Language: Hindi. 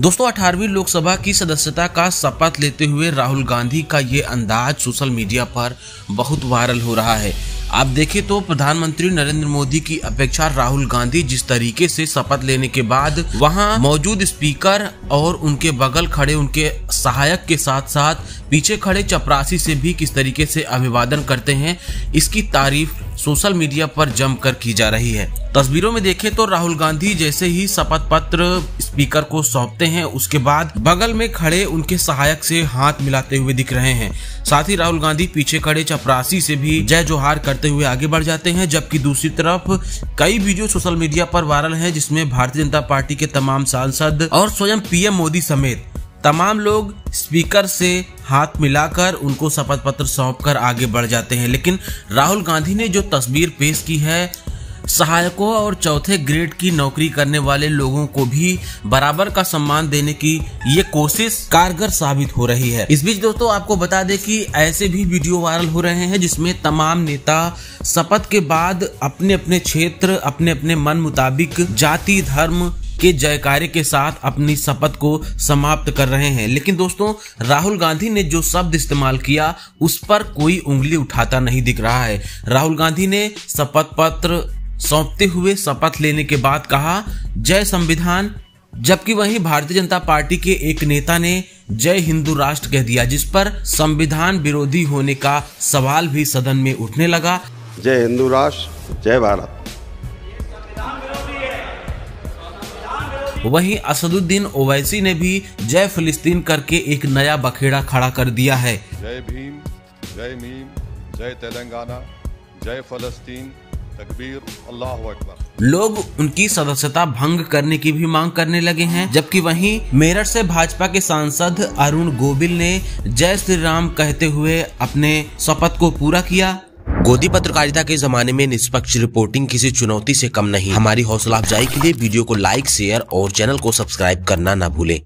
दोस्तों, अठारहवीं लोकसभा की सदस्यता का शपथ लेते हुए राहुल गांधी का ये अंदाज सोशल मीडिया पर बहुत वायरल हो रहा है। आप देखें तो प्रधानमंत्री नरेंद्र मोदी की अपेक्षा राहुल गांधी जिस तरीके से शपथ लेने के बाद वहाँ मौजूद स्पीकर और उनके बगल खड़े उनके सहायक के साथ साथ पीछे खड़े चपरासी से भी किस तरीके से अभिवादन करते हैं, इसकी तारीफ़ सोशल मीडिया पर जमकर की जा रही है। तस्वीरों में देखें तो राहुल गांधी जैसे ही शपथ पत्र स्पीकर को सौंपते हैं, उसके बाद बगल में खड़े उनके सहायक से हाथ मिलाते हुए दिख रहे हैं। साथ ही राहुल गांधी पीछे खड़े चपरासी से भी जय जोहार करते हुए आगे बढ़ जाते हैं, जबकि दूसरी तरफ़ कई वीडियो सोशल मीडिया पर वायरल है, जिसमें भारतीय जनता पार्टी के तमाम सांसद और स्वयं पीएम मोदी समेत तमाम लोग स्पीकर से हाथ मिलाकर उनको शपथ पत्र सौंप कर आगे बढ़ जाते हैं। लेकिन राहुल गांधी ने जो तस्वीर पेश की है, सहायकों और चौथे ग्रेड की नौकरी करने वाले लोगों को भी बराबर का सम्मान देने की ये कोशिश कारगर साबित हो रही है। इस बीच दोस्तों, आपको बता दें कि ऐसे भी वीडियो वायरल हो रहे हैं जिसमें तमाम नेता शपथ के बाद अपने अपने क्षेत्र अपने अपने मन मुताबिक जाति, धर्म के जयकारे के साथ अपनी शपथ को समाप्त कर रहे हैं। लेकिन दोस्तों, राहुल गांधी ने जो शब्द इस्तेमाल किया, उस पर कोई उंगली उठाता नहीं दिख रहा है। राहुल गांधी ने शपथ पत्र सौंपते हुए शपथ लेने के बाद कहा, जय संविधान। जबकि वहीं भारतीय जनता पार्टी के एक नेता ने जय हिंदू राष्ट्र कह दिया, जिस पर संविधान विरोधी होने का सवाल भी सदन में उठने लगा। जय हिंदू राष्ट्र, जय भारत। वहीं असदुद्दीन ओवैसी ने भी जय फिलिस्तीन करके एक नया बखेड़ा खड़ा कर दिया है। जय भीम जय मीम जय तेलंगाना जय फलस्तीन तकबीर अल्लाह अकबर। लोग उनकी सदस्यता भंग करने की भी मांग करने लगे हैं जबकि वहीं मेरठ से भाजपा के सांसद अरुण गोबिल ने जय श्री राम कहते हुए अपने शपथ को पूरा किया। गोदी पत्रकारिता के जमाने में निष्पक्ष रिपोर्टिंग किसी चुनौती से कम नहीं। हमारी हौसला अफजाई के लिए वीडियो को लाइक शेयर और चैनल को सब्सक्राइब करना न भूलें।